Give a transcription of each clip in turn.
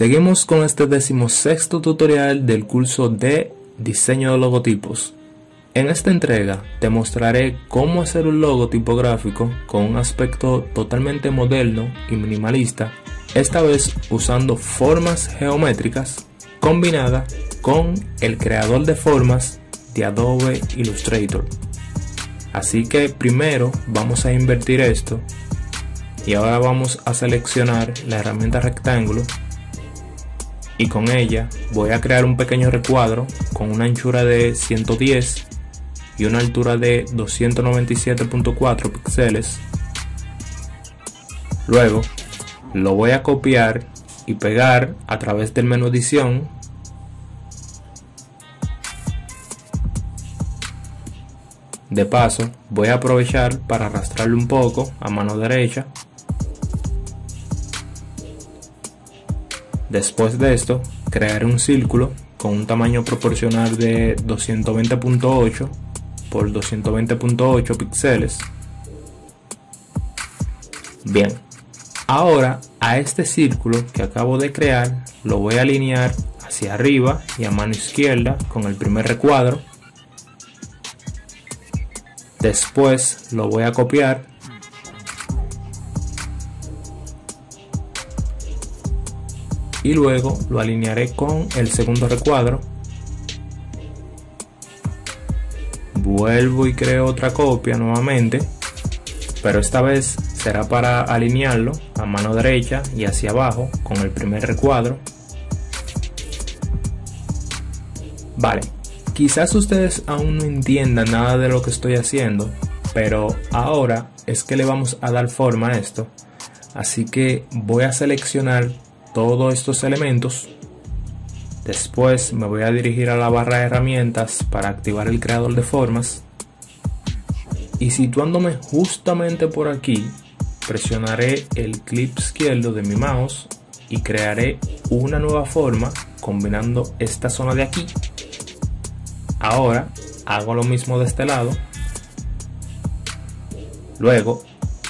Seguimos con este decimosexto tutorial del curso de diseño de logotipos. En esta entrega te mostraré cómo hacer un logo tipográfico con un aspecto totalmente moderno y minimalista, esta vez usando formas geométricas combinada con el creador de formas de Adobe Illustrator. Así que primero vamos a invertir esto y ahora vamos a seleccionar la herramienta rectángulo y con ella voy a crear un pequeño recuadro con una anchura de 110 y una altura de 297.4 píxeles. Luego lo voy a copiar y pegar a través del menú edición De paso, voy a aprovechar para arrastrarlo un poco a mano derecha Después de esto, crearé un círculo con un tamaño proporcional de 220.8 por 220.8 píxeles. Bien, ahora a este círculo que acabo de crear lo voy a alinear hacia arriba y a mano izquierda con el primer recuadro. Después lo voy a copiar y luego lo alinearé con el segundo recuadro. Vuelvo y creo otra copia nuevamente pero esta vez será para alinearlo a mano derecha y hacia abajo con el primer recuadro. Vale quizás ustedes aún no entiendan nada de lo que estoy haciendo pero ahora es que le vamos a dar forma a esto. Así que voy a seleccionar todos estos elementos. Después me voy a dirigir a la barra de herramientas para activar el creador de formas. Y situándome justamente por aquí, presionaré el clip izquierdo de mi mouse y crearé una nueva forma combinando esta zona de aquí. Ahora hago lo mismo de este lado. Luego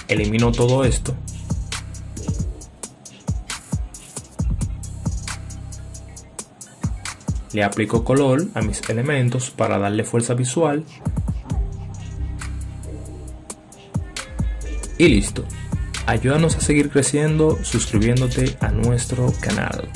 elimino todo esto Le aplico color a mis elementos para darle fuerza visual. Y listo. Ayúdanos a seguir creciendo suscribiéndote a nuestro canal.